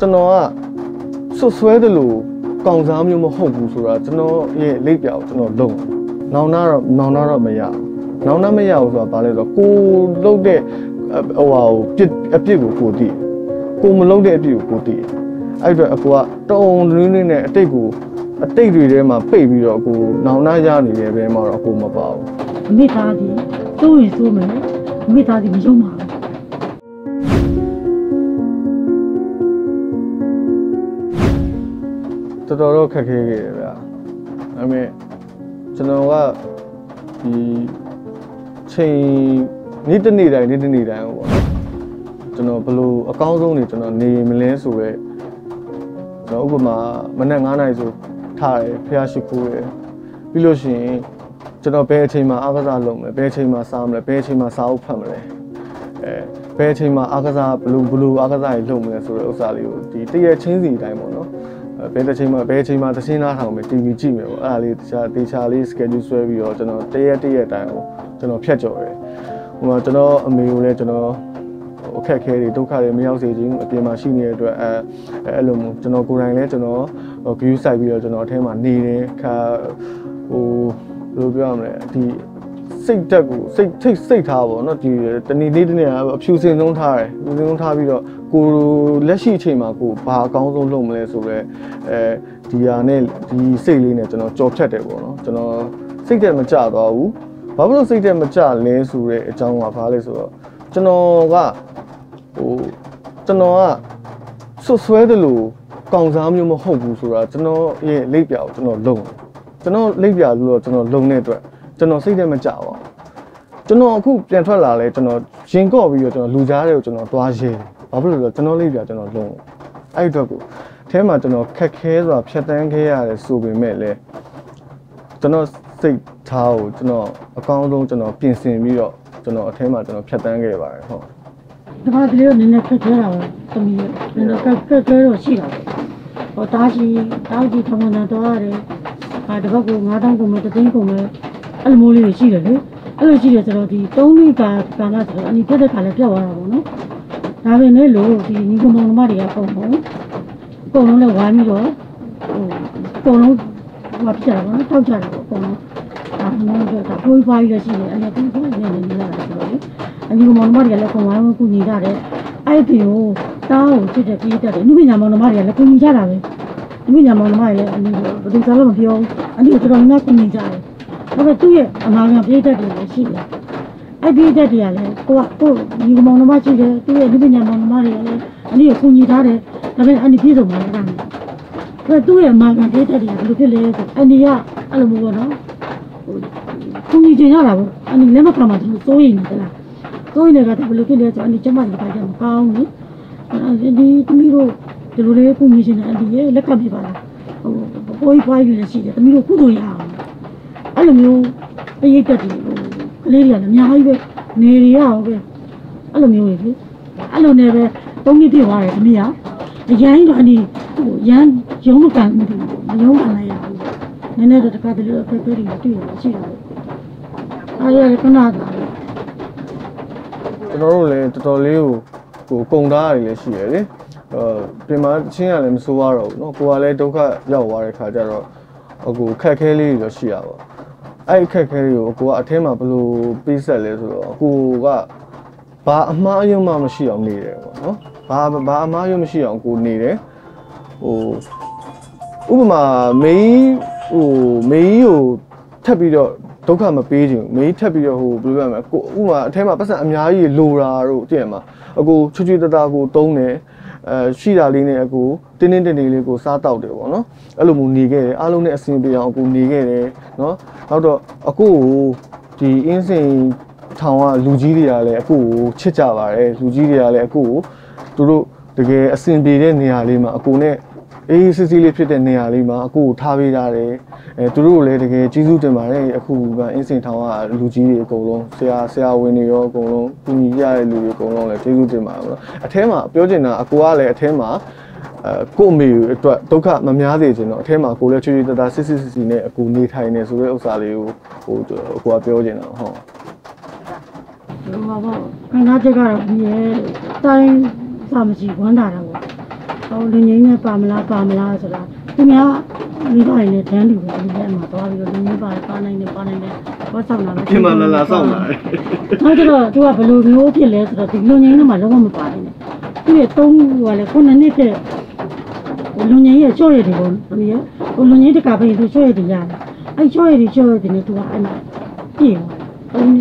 ကျွန်တော်ကဆွတ်ဆွဲတယ်လို့ကောင်းစားမျိုးမဟုတ်ဘူးဆိုတာကျွန်တော်ရဲ့လိပ်ပြာကိုကျွန်တော်လုံနောင်နာတော့နောင်နာတော့မရဘူးနောင်နာမရဘူးဆိုတာဘာလဲဆိုတော့ကိုလုတ်တဲ့ဟိုဟာကိုပြစ်အပြစ်ကိုကိုသိကိုမလုတ်တဲ့အပြစ်ကိုကိုသိအဲ့အတွက်အကူကတုံနင်းနေနဲ့အတိတ်ကိုအတိတ်တွေထဲမှာပိတ်ပြီးတော့ကိုနောင်နာရနေတယ်ပဲမှာတော့ကိုမပါဘူးအမိသားဒီစိုးရင်စိုးမယ်အမိသားဒီမယုံပါဘူး တော်တော်တော့ခက်ခဲခဲ့တယ်ဗျာဒါပေမဲ့ကျွန်တော်ကဒီချိန်နေ့တစ်နေ့တိုင်းနေ့တစ်နေ့တိုင်းဟိုပေါ့နော်ကျွန်တော်ဘယ်လိုအကောင်းဆုံးနေကျွန်တော်နေမလဲဆိုတော့ကျွန်တော်ဥပမာမနက်9နာရီဆိုထားတယ်ဖះရှိခိုးတယ်ပြီးလို့ရှိရင်ကျွန်တော်ဘယ်အချိန်မှာအားကစားလုပ်မလဲဘယ်အချိန်မှာစားမလဲဘယ်အချိန်မှာစားအုပ်ဖတ်မလဲအဲဘယ်အချိန်မှာအားကစားဘယ်လိုဘယ်လိုအားကစားတွေလုပ်မလဲဆိုတဲ့ဥစ္စာလေးကိုဒီတရက်ချင်းစီအတိုင်းပေါ့နော်အဲ ဘယ်တစ်ချိန်မှာဘယ်အချိန်မှာသင်းသားထောင်မယ် TV ကြည့်မယ်ပေါ့အဲ့ဒါလေးတခြားတေချာလေး schedule ဆွဲပြီးတော့ကျွန်တော်တရက်တရက်တိုင်းကိုကျွန်တော်ဖြတ်ကျော်တယ်ဟိုမှာကျွန်တော်အမေကိုလည်းကျွန်တော်ဟိုအခက်အခဲတွေဒုက္ခတွေမရောက်စေချင်ဘူးအပြင်မှာရှိနေတဲ့အတွက်အဲအဲ့လိုမျိုးကျွန်တော်ကိုယ်တိုင်လည်းကျွန်တော်ဟို view site ပြီးတော့ကျွန်တော်အထဲမှာနေတယ်ခါဟိုဘယ်လိုပြောရမလဲဒီ စိတ်တက်ကိုစိတ်ထိတ်စိတ်ထားပါတော့ဒီတနေ့လေးတနေ့အဖြူစင်ဆုံးထားတယ်အဖြူစင်ဆုံးထားပြီးတော့ကိုလက်ရှိအချိန်မှာကိုဘာအကောင်းဆုံးလုပ်မလဲဆိုတော့အဲဒီဟာနဲ့ဒီစိတ်လေးနဲ့ကျွန်တော်ကြော်ဖြတ်တယ်ပေါ့နော်ကျွန်တော်စိတ်တက်မကြသွားဘူးဘာဖြစ်လို့စိတ်တက်မကြလဲဆိုတဲ့အကြောင်းကဘာလဲဆိုတော့ကျွန်တော်ကဟိုကျွန်တော်ကဆွဆွဲတယ်လို့ကောင်စားမျိုးမဟုတ်ဘူးဆိုတာကျွန်တော်ရဲ့လက်ပြကိုကျွန်တော်လုံကျွန်တော်လက်ပြလို့တော့ကျွန်တော်လုံတဲ့အတွက် ကျွန်တော်စိတ်တက်မကြပါဘူးကျွန်တော်အခုပြန်ထွက်လာလဲကျွန်တော်ရင်ကော့ပြီးတော့ကျွန်တော်လူကြားတွေကိုကျွန်တော်တွားရဲတယ်ဘာဖြစ်လို့လဲဆိုတော့ကျွန်တော်လိပ်ပြာကျွန်တော်လုံအဲ့ဒီအတွက်ကိုအဲထဲမှာကျွန်တော်ခက်ခဲစွာဖြတ်တန်းခဲ့ရတယ်ဆိုပေမဲ့လည်းကျွန်တော်စိတ်ထားကိုကျွန်တော်အကောင်းဆုံးကျွန်တော်ပြင်ဆင်ပြီးတော့ကျွန်တော်အထဲမှာကျွန်တော်ဖြတ်တန်းခဲ့ပါတယ်ဟုတ်ဒီမှာကလေးတို့နည်းနည်းခက်ခဲတာပဲသမီးနည်းနည်းခက်ခက်ခဲတော့ရှိတာပဲဟောတားရှိတားကြီးထုံငန်းတော့ရတယ်အာတစ်ပတ်ကို9000ကုန်မယ်တစ်သိန်းကုန်မယ် အဲ့လိုမျိုးလေးတွေရှိတယ်လေအဲ့လိုရှိတယ်ဆိုတော့ဒီ3မိကာကာလဆိုတော့အနိပြတ်တဲ့ခါလည်းပြောက်သွားတာပေါ့နော်ဒါပဲလေလို့ဒီညီကောင်မောင်နှမတွေကပုံပုံအကုန်လုံးလည်းဝိုင်းပြီးတော့ဟိုအကုန်လုံးဟိုဖြစ်တာပေါ့နော်တောက်ကြတာပေါ့အကုန်လုံးအာမောင်တို့ကကိုယ်ပွားပြီးတော့ရှိတယ်အဲ့ဒါကိုကိုယ်နေနေနေလာတာဆိုတော့လေအညီကောင်မောင်နှမတွေကလည်းပုံဝိုင်းဝန်းကူညီကြတယ်အဲ့ဒီကိုတားကိုချစ်တဲ့ပြေးတတ်တယ်အနုပညာမောင်နှမတွေကလည်းကူညီကြတာပဲအနုပညာမောင်နှမတွေလည်းအနုဘယ်သူစားလို့မပြောဘူးအနုတော်တော်များများကူညီကြတယ် ဒါပေမဲ့သူ့ရဲ့အနာဂတ်ပြေးတတ်တယ်လည်းရှိတယ်အဲ့ပြေးတတ်တယ်ကလည်းကိုကကိုညီကောင်မောင်နှမရှိတယ်သူ့ရဲ့အနုပညာမောင်နှမတွေကလည်းအနုကိုကူညီထားတယ်ဒါပေမဲ့အနုပြေဆုံးမှာလည်းတယ်ဒါသူ့ရဲ့အနာဂတ်ပြေးတတ်တယ်ကဘယ်လိုဖြစ်လဲဆိုအနုကအဲ့လိုမျိုးပေါ့နော်ဟိုကူညီကြရတာပေါ့အနုလည်းမခံပါဘူးစိုးရိမ်နေသလားကိုယ်နဲ့ကဘယ်လိုဖြစ်လဲဆိုတော့အဒီကျမကြီးကကြမကောင်းဘူးအဲဒီသမီးတို့ဒီလိုလေးပုံမြင်နေတဲ့အဒီရဲ့လက်ကပ်ပြပါလားဟိုဘိုးကြီးဖွားကြီးလည်းရှိတယ်သမီးတို့ကုသိုလ်ရအောင် အဲ့လိုမျိုးအရေးတက်တယ်ဟိုကလေးတွေကလည်းအများကြီးပဲနေရရအောင်ပဲအဲ့လိုမျိုးလေအဲ့လိုနဲ့ပဲသုံးနှစ်ပြည့်သွားတယ်သမီးကအရန်တော့အဒီဟိုရန်ရုံးမကန်ဘူးမရုံးကန်လိုက်ရဘူးနည်းနည်းတော့တခါတလေအခက်အခဲတွေတွေ့ရရှိတာပဲအားရခဏတာ ကျွန်တော်တို့လည်းတော်တော်လေးကိုဟိုကုံသားတွေလည်းရှိရလေအဲပြင်မာချင်းရလည်းမဆိုးရတော့ဘူးเนาะကိုကလည်းဒုက္ခရောက်သွားတဲ့ခါကျတော့အကူခက်ခဲလေးတွေတော့ရှိရပါ အဲ့ဒီခက်ခဲတွေကိုအကူကအထဲမှာဘယ်လိုပြီးဆက်လဲဆိုတော့အကူကဘာအမှားအယွင်းမှမရှိအောင်နေတယ်ပေါ့နော်ဘာဘာအမှားအယွင်းမရှိအောင်ကိုနေတယ်ဟိုဥပမာမေးဟိုမေးကိုထပ်ပြီးတော့ဒုက္ခမပေးချင်ဘူးမေးထပ်ပြီးတော့ဟိုဘယ်လိုပြောမလဲကိုဥပမာအထဲမှာပတ်စံအများကြီးလိုတာတို့တည်ရမှာအကူချွတ်ချွတ်တတာကိုတုံးတယ် အဲရှိတာလေးနဲ့အကူတင်းတင်းတင်းတင်းလေးကိုစားတောက်တယ်ပေါ့နော်အဲ့လိုမျိုးနေခဲ့တယ်အားလုံးနဲ့အဆင်ပြေအောင်အကူနေခဲ့တယ်နော်နောက်တော့အကူကိုဒီအင်းစင်ထောင်ကလူကြီးတွေကလည်းအကူကိုချစ်ကြပါတယ်လူကြီးတွေကလည်းအကူကိုသူတို့တကယ်အဆင်ပြေတဲ့နေရာလေးမှာအကူနဲ့ အေးစစ်စစ်လေးဖြစ်တဲ့နေရာလေးမှာအကူကိုထားပေးထားတယ်အဲသူတို့ကိုလည်းတကယ်ကျေးဇူးတင်ပါတယ်အခုကအင်းစင်ထောင်ကလူကြီးတွေအကုန်လုံးဆရာဆရာဝန်တွေရောအကုန်လုံးကူညီရတဲ့လူတွေအကုန်လုံးလည်းကျေးဇူးတင်ပါတယ်ပေါ့နော်အထဲမှာပြောချင်တာအကူကလည်းအထဲမှာအဲကို့အမေအတွက်ဒုက္ခမများစေချင်တော့အထဲမှာကိုလည်းချွေချွေတတာစစ်စစ်စစ်စစ်နဲ့အကူနေထိုင်နေဆိုတဲ့ဥစ္စာလေးကိုဟိုအကူကပြောချင်တာဟုတ်ဟိုပါပေါ့ခန္ဓာချက်ကတော့ဒီရဲ့တိုင်းစာမရှိဝမ်းတာတာပေါ့ ဟိုလူငင်းနဲ့ပါမလားပါမလားဆိုတာသူများမိဘတွေနဲ့တန်းတူပဲဒီထဲမှာသွားပြီးတော့လူငင်းပါပါနိုင်တယ်ပါနိုင်တယ်ဘောဆောင်လာပြင်မလာလာစောင့်လာတယ်နောက်ကျတော့သူကဘယ်လိုမျိုးဖြစ်လဲဆိုတော့ဒီလူငင်းကမှလုံးဝမပါနိုင်နဲ့သူရဲ့သုံးခုကလည်းခုနှစ်နှစ်တဲ့လူငင်းရဲ့ကြော့ရည်တွေပေါ့နော်ဒီရဲ့ဟိုလူငင်းတကပဲသူကြော့ရည်တွေရတယ်အဲ့ကြော့ရည်တွေကြော့ရည်တွေနဲ့သူကအဲ့မှာပြေသွားသုံးနှ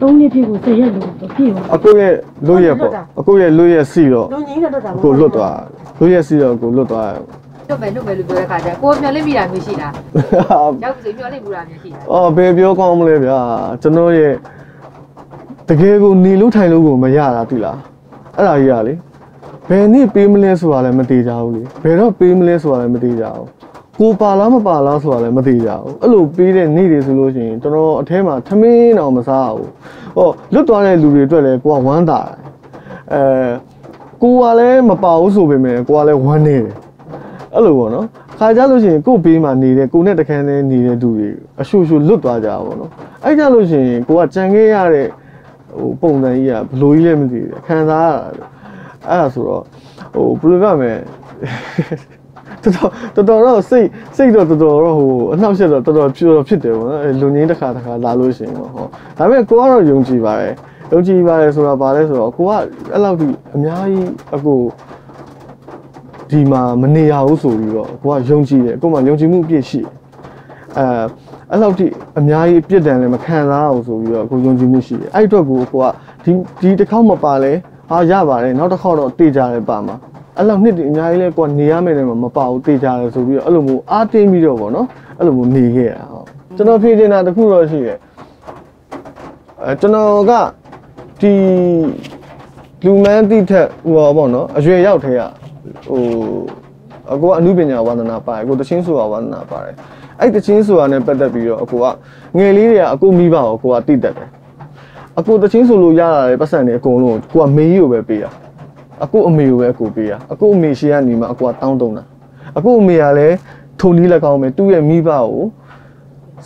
စ်သုံးနှစ်ပြည့်ကိုဆက်ရက်လို့သူပြေသွားအကိုရဲ့လွတ်ရက်ပေါ့အကိုရဲ့လွတ်ရက်စီတော့လူငင်းနဲ့တော့တာအကိုလွတ်သွားလွတ်ရက်စီတော့အကိုလွတ်သွားတယ်လွတ်မယ်လွတ်မယ်လို့ပြောတဲ့ခါကျကိုယ်မျောလင့်မိတာမျိုးရှိလားရောက်စီမျောလင့်မှုတာမျိုးရှိလားအော်ဘယ်ပြောကောင်းမလဲဗျာကျွန်တော်ရဲ့တကယ်ကိုနေလို့ထိုင်လို့ကိုမရတာတိလားအဲ့ဒါကြီးကလေဘယ်နေ့ပေးမလဲဆိုတာလည်းမသိကြဘူးလေဘယ်တော့ပေးမလဲဆိုတာလည်းမသိကြဘူး ကိုပါလားမပါလားဆိုတာလည်းမသိကြဘူးအဲ့လိုပေးတဲ့နေ့တွေဆိုလို့ရှိရင်ကျွန်တော်အထဲမှာထမင်းတော့မစားဘူးဟောလွတ်သွားတဲ့လူတွေအတွက်လည်းကိုကဝမ်းသာတယ်အဲကိုကလည်းမပါဘူးဆိုပေမဲ့ကိုကလည်းဝမ်းနေတယ်အဲ့လိုပေါ့နော်ခါကြလို့ရှိရင်ကို့ဘေးမှာနေတဲ့ကိုနဲ့တခန်းနဲ့နေတဲ့သူတွေအရှူရှူလွတ်သွားကြတာပေါ့နော်အဲ့ကြလို့ရှိရင်ကိုကကြံခဲ့ရတဲ့ဟိုပုံစံကြီးကဘလို့ကြီးလဲမသိဘူးခံစားရတာလို့အဲ့ဒါဆိုတော့ဟိုဘယ်လိုပြောမလဲ တော်တော်တော်တော်တော့စိတ်စိတ်တော့တော်တော်တော့ဟိုအနှောက်အယှက်တော့တော်တော်ဖြစ်တော့ဖြစ်တယ်ပေါ့နော်အဲ့လူငင်းတစ်ခါတစ်ခါလာလို့ရှိရင်ပေါ့ဟောဒါပေမဲ့ကိုကတော့ယုံကြည်ပါတယ်ယုံကြည်ပါတယ်ဆိုတာဘာလဲဆိုတော့ကိုကအဲ့လောက်ထိအများကြီးအကိုဒီမှာမနေရဘူးဆိုပြီးတော့ကိုကယုံကြည်တယ်ကိုကယုံကြည်မှုအပြည့်ရှိတယ်အဲအဲ့လောက်ထိအများကြီးအပြစ်ဒဏ်လည်းမခံစားအောင်ဆိုပြီးတော့ကိုယုံကြည်မှုရှိတယ်အဲ့အတွက်ကိုကိုကဒီဒီတစ်ခေါက်မပါလဲဟာရပါတယ်နောက်တစ်ခေါက်တော့တေးကြတယ်ပါမှာ အဲ့လောက်နှစ်တည်းအများကြီးလဲကိုကနေရမယ်တယ်မပါဘူးတေးကြတယ်ဆိုပြီးတော့အဲ့လိုမျိုးအားတင်းပြီးတော့ဗောနော်အဲ့လိုမျိုးနေခဲ့တာဟုတ်ကျွန်တော်ဖြေချင်တာတစ်ခုတော့ရှိတယ်အဲကျွန်တော်ကဒီလူမန်းတိထက်ဟိုပါဗောနော်အရွယ်ရောက်ထဲကဟိုအကိုကအမှုပညာဝါသနာပါတယ်အကိုတချင်းဆိုတာဝါသနာပါတယ်အဲ့တချင်းဆိုတာနဲ့ပတ်သက်ပြီးတော့အကိုကငယ်လေးတွေကအကိုမိဘကိုအကိုကတိတက်တယ်အကိုတချင်းဆိုလို့ရတာလေပတ်စံနေအကုန်လုံးကိုကမေးကြီးကိုပဲပေးတာ အကိုအမေကိုပဲအကိုပေးတာအကိုအမေရှိရနေမှာအကိုကတောင်းတုံးတာအကိုအမေကလည်းထုံနီးလက်ကောင်းပဲသူ့ရဲ့မိဘကို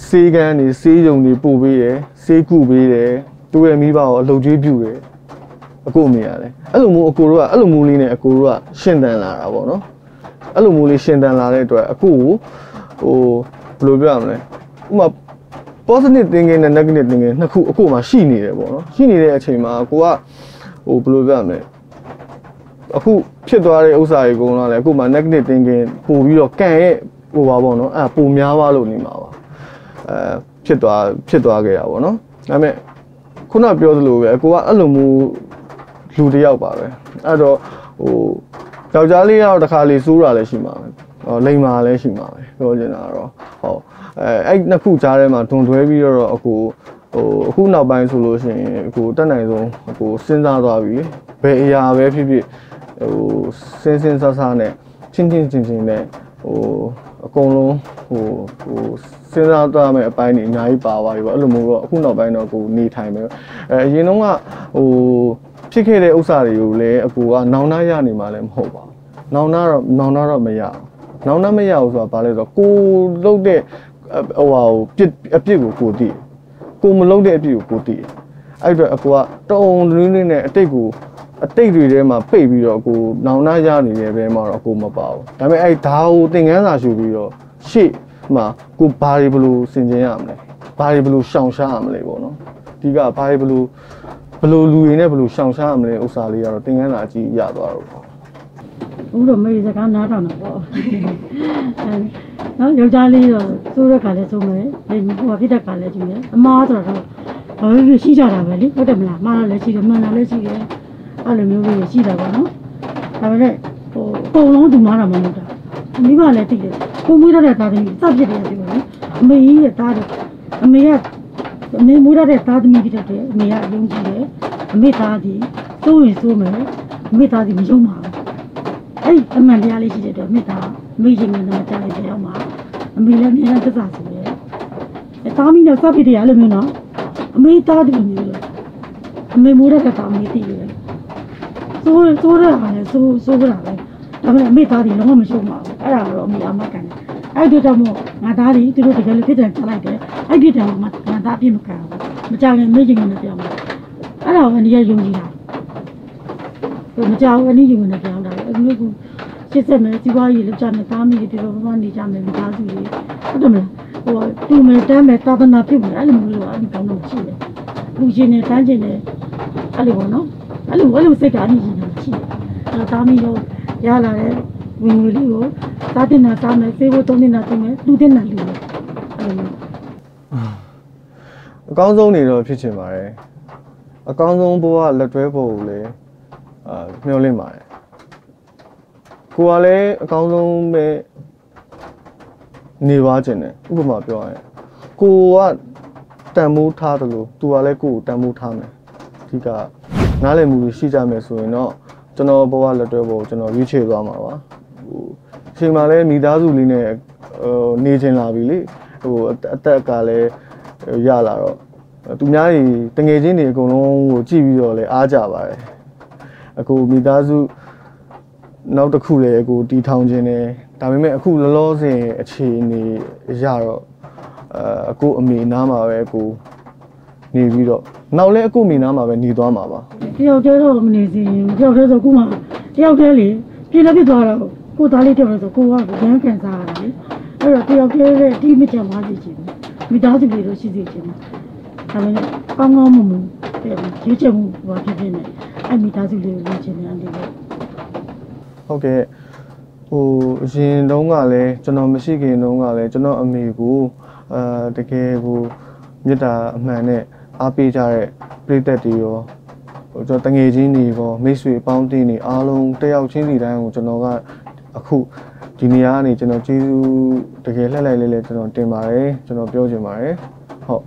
စေးကန်းနေစေးယုံနေပို့ပေးတယ်စေးကုပေးတယ်သူ့ရဲ့မိဘကိုအလုပ်ကျွေးပြုတယ်အကိုအမေရတယ်အဲ့လိုမျိုးအကိုတို့ကအဲ့လိုမျိုးလေးနဲ့အကိုတို့ကရှင်တန်လာတာပေါ့နော်အဲ့လိုမျိုးလေးရှင်တန်လာတဲ့အတွက်အကိုကိုဟိုဘယ်လိုပြောရမလဲဥပမာ positive thinking နဲ့ negative thinking နှစ်ခုအကိုမှရှိနေတယ်ပေါ့နော်ရှိနေတဲ့အချိန်မှာကိုကဟိုဘယ်လိုပြောရမလဲ အခုဖြစ်သွားတဲ့ဥစ္စာတွေအကုန်လုံးလည်းအခုမှ negative thinking ပို့ပြီးတော့ကန်ရဲ့ဟိုပါပေါ့နော်အဲ့ဒါပုံများသွားလို့နေမှာပါအဲဖြစ်သွားဖြစ်သွားခဲ့တာပေါ့နော်ဒါပေမဲ့ခုနပြောသလိုပဲအကိုကအဲ့လိုမျိုးလူတစ်ယောက်ပါပဲအဲ့တော့ဟိုယောက်ျားလေးကတော့တစ်ခါလေးစိုးတာလည်းရှိမှာပဲဟောလိန်မာလည်းရှိမှာပဲပြောချင်တာကတော့ဟောအဲအဲ့နှစ်ခုကြားထဲမှာတွန်တွဲပြီးတော့အခုဟိုအခုနောက်ပိုင်းဆိုလို့ရှိရင်အခုတက်နိုင်ဆုံးအခုစဉ်းစားသွားပြီဘယ်အရာပဲဖြစ်ဖြစ် ဟိုစဉ်းစဉ်းစားစားနဲ့ချင်းချင်းချင်းချင်းနဲ့ဟိုအကုန်လုံးဟိုဟိုစဉ်းစားသွားမယ့်အပိုင်းတွေအများကြီးပါသွားပြီပေါ့အဲ့လိုမျိုးတော့အခုနောက်ပိုင်းတော့ကိုနေထိုင်မယ်အဲအရင်တော့ကဟိုဖြစ်ခဲ့တဲ့ဥစ္စာတွေကိုလည်းအကူကနောင်နာရနေမှလည်းမဟုတ်ပါဘူး။နောင်နာတော့နောင်နာတော့မရဘူး။နောင်နာမရဘူးဆိုတာဘာလဲဆိုတော့ကိုလုတ်တဲ့ဟိုဟာကိုပြစ်အပြစ်ကိုကိုသိတယ်။ကိုမလုတ်တဲ့အပြစ်ကိုကိုသိတယ်။အဲ့အတွက်အကူကတုံလင်းလေးနဲ့အတိတ်ကို အတိတ်တွေထဲမှာပိတ်ပြီးတော့ကိုနောင်နာရနေတယ်ပဲမှာတော့ကိုမပါဘူး။ဒါပေမဲ့အဲ့ဓာတ်ကိုသင်ခန်းစာရှုပြီးတော့ရှေ့မှာကိုဘာတွေဘလို့စင်ကြင်ရမလဲ။ဘာတွေဘလို့ရှောင်ရှားရမလဲပေါ့နော်။ဒီကဘာတွေဘလို့ဘယ်လိုလူတွေနဲ့ဘယ်လိုရှောင်ရှားရမလဲဥစ္စာလေးကတော့သင်ခန်းစာအကြီးရသွားတော့ပေါ့ဦးတော့မေးစကားနားထောင်တာပေါ့အဲနော်ယောက်ျားလေးတော့စိုးတဲ့ခါလဲစိုးမယ်ဒီဟိုဖြစ်တဲ့ခါလဲကြည့်တယ်အမားဆိုတော့ဘာလို့ရှိကြတာပဲလေဟုတ်တယ်မလားမှားတာလည်းရှိတယ်မှန်တာလည်းရှိတယ် အဲ့လိုမျိုးလေးရှိတာပေါ့နော်ဒါပေမဲ့ဟိုအကုန်လုံးဒီမှားတာမဟုတ်တာမိဘလည်းသိတယ်ကိုမွေးတဲ့သားသမီးစဖြစ်တယ်ပြောတယ်အမေကြီးရဲ့သားတယ်အမေကအမေမွေးတဲ့သားသမီးဖြစ်တဲ့အမေကအယုံကြည်တယ်အမေသားဒီစိုးရင်စိုးမယ်အမေသားဒီမယုံပါဘူးအဲ့ဒီအမှန်တရားလေးရှိတဲ့အတွက်မေတ္တာမိခင်နဲ့တော့ကြားလိုက်တဲ့အောင်မှာအမေလည်းအများကြီးသစ္စာဆိုရဲအဲသားမီးနဲ့စပ်ဖြစ်တယ်အဲ့လိုမျိုးနော်အမေသားတူမျိုးလေအမေမိုးတဲ့ကတာမေးတည်တယ် စိုးစိုးရတာလေစိုးစိုးကြတာပဲဒါပေမဲ့အမေသားတွေလုံးဝမရှုံးပါဘူးအဲ့ဒါတော့အမေအမကန်တယ်အဲ့ဒီတော့မို့ငါသားတွေသူတို့တကယ်လို့ဖြစ်တယ်ချလိုက်တယ်အဲ့ဒီတော့မှငါသားပြစ်မခံဘူးမကြောက်ရင်မိခင်နဲ့ပြောင်းတယ်အဲ့ဒါကိုအနေရယုံကြည်တာမကြောက်ဘူးအနည်းယုံနေပြောင်းတာလေအမျိုးကချစ်ဆက်မယ်စီးပွားရေးလုပ်ကြမယ်သားမီးတွေပြောပမနေကြမယ်မိသားစုတွေဟုတ်တယ်မလားဟိုတူမယ်တမ်းမယ်သာသနာပြုမယ်အဲ့လိုမျိုးလို့အဲ့ဒီကောင်းတော့ရှိတယ်လူချင်းနဲ့တန်းချင်းနဲ့အဲ့လိုပေါ့နော် အဲ့လိုအဲ့လိုစိတ်ကအမြင်နေတာရှိတယ်အဲ့သားမီးတို့ရလာတဲ့ဝင်ငွေလေးကိုသားတင်တာသားမယ်စေဖို့သုံးတင်တာသုံးမယ်လူတင်တာလူမယ်အဲ့လိုမျိုးအကောင်းဆုံးနေတော့ဖြစ်ချင်ပါတယ်အကောင်းဆုံးဘဝလက်တွဲဖို့ကိုလည်းအာမျှော်လင့်ပါတယ်ကိုကလည်းအကောင်းဆုံးပဲနေပါခြင်းတယ်ဥပမာပြောရရင်ကိုကတန်မိုးထားတယ်လို့သူကလည်းကိုကိုတန်မိုးထားမယ်အဓိက နားလည်မှုတွေရှိကြမယ်ဆိုရင်တော့ကျွန်တော်ဘဝလက်တွဲဖို့ကျွန်တော်ရွေးချယ်သွားမှာပါဟိုအချိန်မှလည်းမိသားစုလေးနဲ့ဟိုနေချင်လာပြီလေဟိုအသက်အသက်ကလည်းရလာတော့သူများကြီးတငယ်ချင်းတွေအကုန်လုံးကိုကြည့်ပြီးတော့လည်းအားကြပါတယ်အခုမိသားစုနောက်တစ်ခုလည်းအခုတီထောင်ခြင်းတယ်ဒါပေမဲ့အခုလောလောဆယ်အခြေအနေရတော့အဲအခုအမေနားမှာပဲအခု နေပြီးတော့နောက်လည်းအခုအမေနားမှာပဲနေသွားမှာပါတယောက်တည်းတော့မနေစီတယောက်တည်းဆိုခုမှတယောက်တည်းလေပြင်းလည်းပြသွားတော့ကိုသားလေးတယောက်တည်းဆိုကိုကရမ်းကန်စားရတယ်အဲ့တော့တယောက်တည်းလည်းတီးမချင်ပါစေချင်မိသားစုတွေတော့ရှိစေချင်တယ်ဒါပေမဲ့ကောင်းကောင်းမွန်မွန်ရွေးချယ်မှုဘာဖြစ်ဖြစ်နေအဲ့မိသားစုလေးကိုရွေးချယ်နေတယ်ဟုတ်ကဲ့ဟိုအရင်တုန်းကလည်းကျွန်တော်မရှိခင်တုန်းကလည်းကျွန်တော်အမေကိုအာတကယ်ကိုမေတ္တာအမှန်နဲ့ အားပေးကြတဲ့ပြည်သက်တွေရောဟိုကျွန်တော်တငယ်ချင်းတွေရောမိတ်ဆွေအပေါင်းအသင်းတွေအားလုံးတက်ရောက်ချင်းစီတိုင်းကိုကျွန်တော်ကအခုဒီနေရာကနေကျွန်တော်ကျေးဇူးတကယ်လှည့်လိုက်လေးလေးကျွန်တော်တင်ပါတယ်ကျွန်တော်ပြောချင်ပါတယ်ဟုတ်